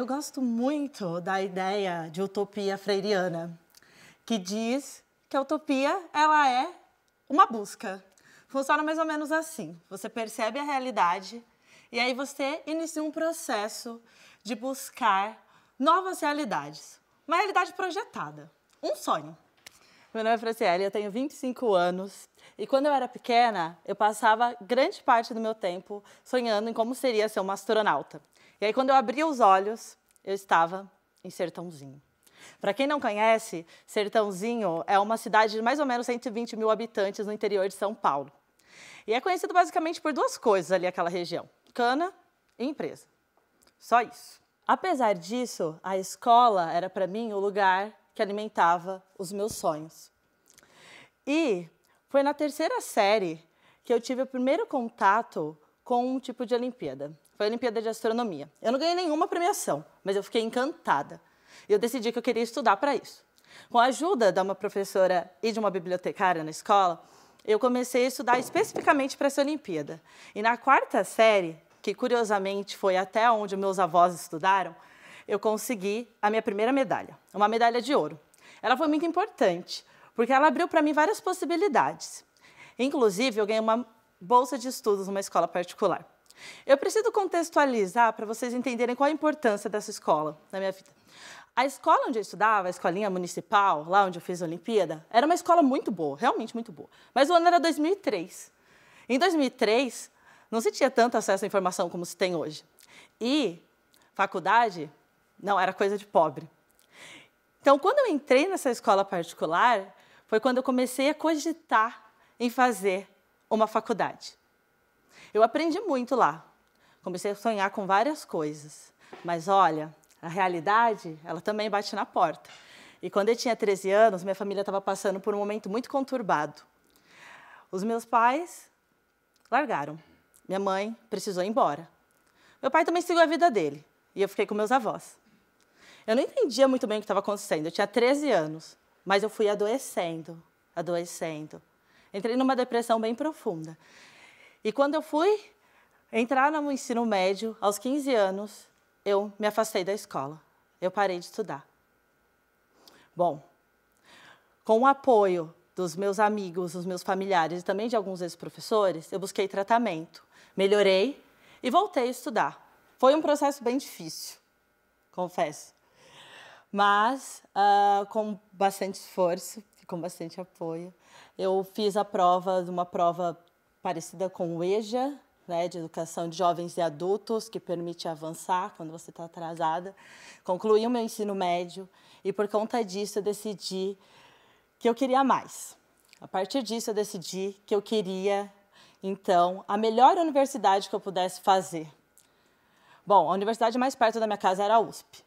Eu gosto muito da ideia de utopia freiriana, que diz que a utopia ela é uma busca. Funciona mais ou menos assim: você percebe a realidade e aí você inicia um processo de buscar novas realidades, uma realidade projetada, um sonho. Meu nome é Franciele, eu tenho 25 anos e quando eu era pequena, eu passava grande parte do meu tempo sonhando em como seria ser uma astronauta. E aí, quando eu abri os olhos, eu estava em Sertãozinho. Para quem não conhece, Sertãozinho é uma cidade de mais ou menos 120 mil habitantes no interior de São Paulo. E é conhecido basicamente por duas coisas ali, aquela região: cana e empresa. Só isso. Apesar disso, a escola era para mim o lugar que alimentava os meus sonhos. E foi na terceira série que eu tive o primeiro contato com um tipo de Olimpíada. Foi a Olimpíada de Astronomia. Eu não ganhei nenhuma premiação, mas eu fiquei encantada. Eu decidi que eu queria estudar para isso. Com a ajuda de uma professora e de uma bibliotecária na escola, eu comecei a estudar especificamente para essa Olimpíada. E na quarta série, que curiosamente foi até onde meus avós estudaram, eu consegui a minha primeira medalha, uma medalha de ouro. Ela foi muito importante, porque ela abriu para mim várias possibilidades. Inclusive, eu ganhei uma bolsa de estudos numa escola particular. Eu preciso contextualizar para vocês entenderem qual a importância dessa escola na minha vida. A escola onde eu estudava, a escolinha municipal, lá onde eu fiz a Olimpíada, era uma escola muito boa, realmente muito boa. Mas o ano era 2003. Em 2003, não se tinha tanto acesso à informação como se tem hoje. E faculdade não era coisa de pobre. Então, quando eu entrei nessa escola particular, foi quando eu comecei a cogitar em fazer uma faculdade. Eu aprendi muito lá. Comecei a sonhar com várias coisas. Mas olha, a realidade, ela também bate na porta. E quando eu tinha 13 anos, minha família estava passando por um momento muito conturbado. Os meus pais largaram. Minha mãe precisou ir embora. Meu pai também seguiu a vida dele. E eu fiquei com meus avós. Eu não entendia muito bem o que estava acontecendo. Eu tinha 13 anos. Mas eu fui adoecendo, adoecendo. Entrei numa depressão bem profunda. E quando eu fui entrar no ensino médio, aos 15 anos, eu me afastei da escola. Eu parei de estudar. Bom, com o apoio dos meus amigos, dos meus familiares e também de alguns ex-professores, eu busquei tratamento, melhorei e voltei a estudar. Foi um processo bem difícil, confesso mas uh, com bastante esforço e com bastante apoio. Eu fiz a prova, uma prova parecida com o EJA, né, de educação de jovens e adultos, que permite avançar quando você está atrasada. Concluí o meu ensino médio e, por conta disso, eu decidi que eu queria mais. A partir disso, eu decidi que eu queria, então, a melhor universidade que eu pudesse fazer. Bom, a universidade mais perto da minha casa era a USP.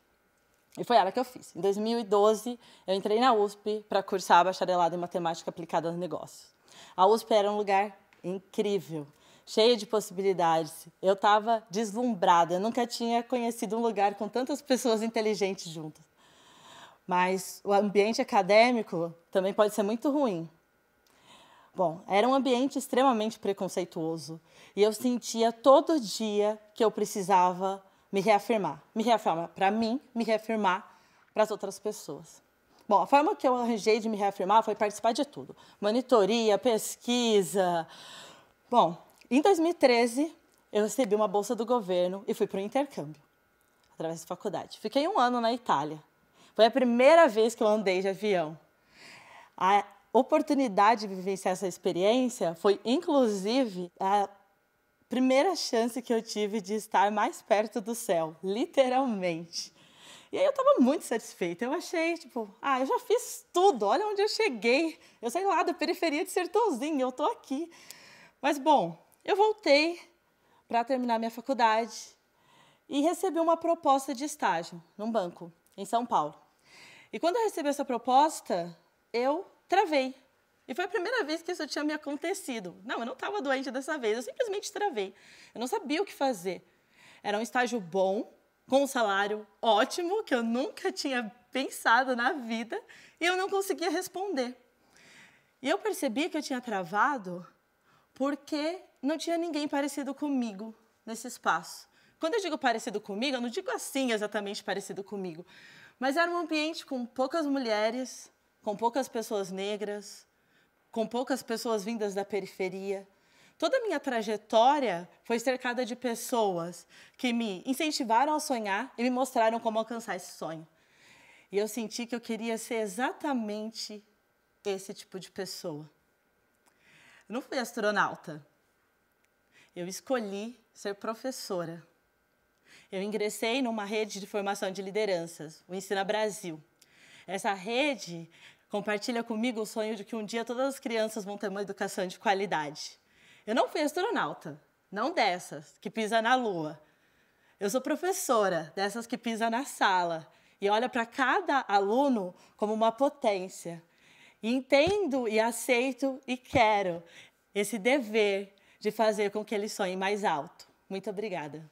E foi ela que eu fiz. Em 2012, eu entrei na USP para cursar bacharelado em matemática aplicada aos negócios. A USP era um lugar incrível, cheio de possibilidades. Eu estava deslumbrada, eu nunca tinha conhecido um lugar com tantas pessoas inteligentes juntas. Mas o ambiente acadêmico também pode ser muito ruim. Bom, era um ambiente extremamente preconceituoso e eu sentia todo dia que eu precisava me reafirmar. Me reafirmar para mim, me reafirmar para as outras pessoas. Bom, a forma que eu arranjei de me reafirmar foi participar de tudo: monitoria, pesquisa. Bom, em 2013, eu recebi uma bolsa do governo e fui para o intercâmbio, através da faculdade. Fiquei um ano na Itália. Foi a primeira vez que eu andei de avião. A oportunidade de vivenciar essa experiência foi, inclusive, a primeira chance que eu tive de estar mais perto do céu, literalmente. E aí eu estava muito satisfeita. Eu achei, tipo, ah, eu já fiz tudo, olha onde eu cheguei. Eu saí lá da periferia de Sertãozinho, eu estou aqui. Mas, bom, eu voltei para terminar minha faculdade e recebi uma proposta de estágio num banco, em São Paulo. E quando eu recebi essa proposta, eu travei. E foi a primeira vez que isso tinha me acontecido. Não, eu não estava doente dessa vez, eu simplesmente travei. Eu não sabia o que fazer. Era um estágio bom, com um salário ótimo, que eu nunca tinha pensado na vida, e eu não conseguia responder. E eu percebi que eu tinha travado porque não tinha ninguém parecido comigo nesse espaço. Quando eu digo parecido comigo, eu não digo assim exatamente parecido comigo, mas era um ambiente com poucas mulheres, com poucas pessoas negras, com poucas pessoas vindas da periferia. Toda a minha trajetória foi cercada de pessoas que me incentivaram a sonhar e me mostraram como alcançar esse sonho. E eu senti que eu queria ser exatamente esse tipo de pessoa. Eu não fui astronauta. Eu escolhi ser professora. Eu ingressei numa rede de formação de lideranças, o Ensina Brasil. Essa rede compartilha comigo o sonho de que um dia todas as crianças vão ter uma educação de qualidade. Eu não fui astronauta, não dessas que pisa na lua. Eu sou professora, dessas que pisa na sala e olha para cada aluno como uma potência. E entendo e aceito e quero esse dever de fazer com que ele sonhe mais alto. Muito obrigada.